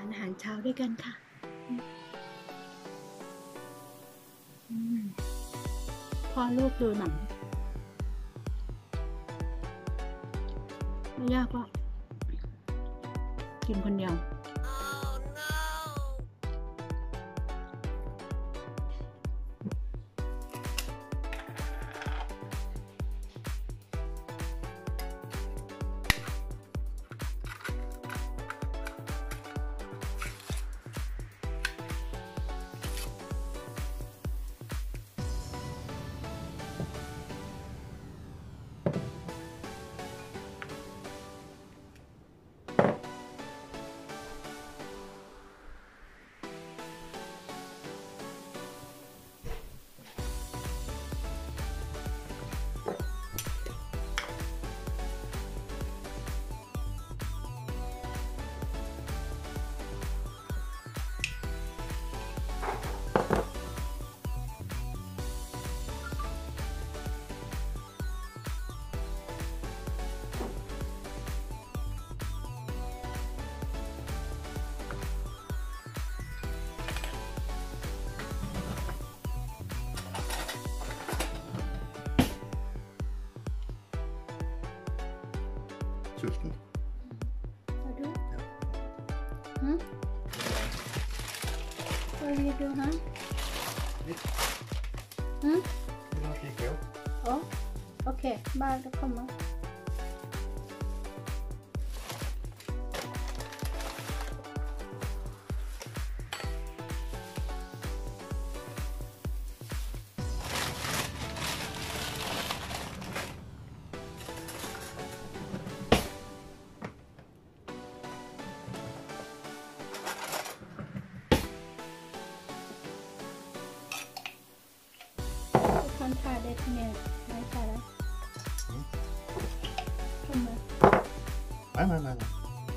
าหารเช้าด้วยกันค่ะพ่อลูกดูหนังไม่ยากป่ะกินคนเดียว system. I do? Huh? What do hmm? you do, huh? Hmm? Huh? You know, she Oh, okay. Bye, come on. contada primeiro. Vai parar. Toma. Vai, vai, vai.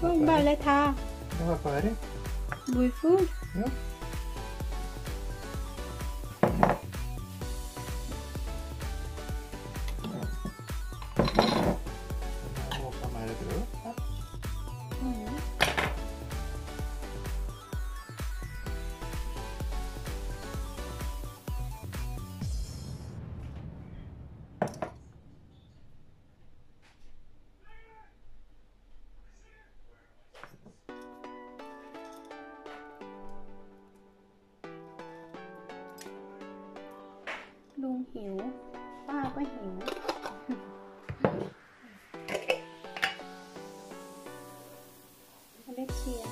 Vamos, vai, vai, vai. Vai, vai, vai. Bui, fui. ลุงหิว ป้าก็หิว เล็กเชีย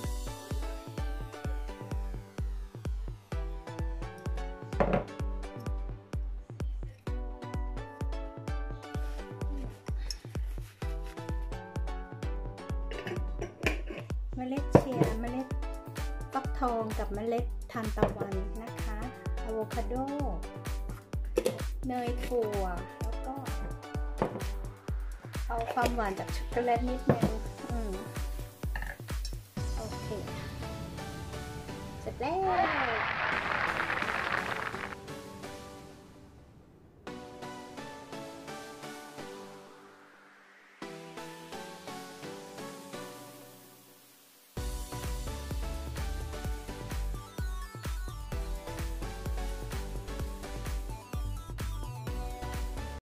เมล็ดเชียร์เมล็ดฟักทองกับเมล็ดทานตะวันนะคะอะโวคาโด เนยถั่ว แล้วก็ เอาความหวานจากช็อกโกแลตนิดนึงอืมโอเค เสร็จแล้ว